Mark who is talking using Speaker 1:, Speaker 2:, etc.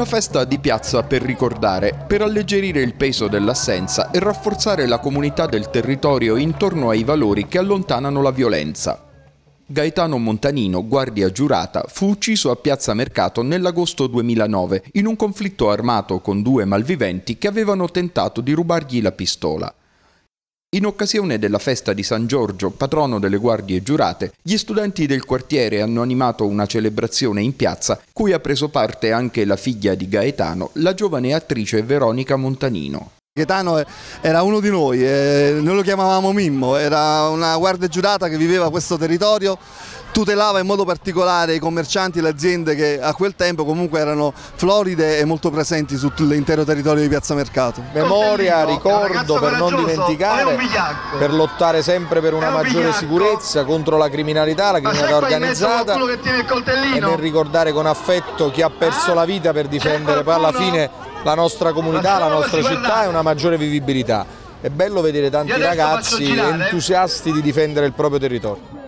Speaker 1: Una festa di piazza per ricordare, per alleggerire il peso dell'assenza e rafforzare la comunità del territorio intorno ai valori che allontanano la violenza. Gaetano Montanino, guardia giurata, fu ucciso a Piazza Mercato nell'agosto 2009 in un conflitto armato con due malviventi che avevano tentato di rubargli la pistola. In occasione della festa di San Giorgio, patrono delle guardie giurate, gli studenti del quartiere hanno animato una celebrazione in piazza, cui ha preso parte anche la figlia di Gaetano, la giovane attrice Veronica Montanino.
Speaker 2: Gaetano era uno di noi, eh, noi lo chiamavamo Mimmo, era una guardia giurata che viveva questo territorio tutelava in modo particolare i commercianti e le aziende che a quel tempo comunque erano floride e molto presenti sull'intero territorio di Piazza Mercato.
Speaker 3: Memoria, ricordo per non dimenticare, per lottare sempre per una maggiore sicurezza contro la criminalità, la criminalità organizzata e nel ricordare con affetto chi ha perso la vita per difendere poi alla fine la nostra comunità, la nostra città e una maggiore vivibilità. È bello vedere tanti ragazzi entusiasti di difendere il proprio territorio.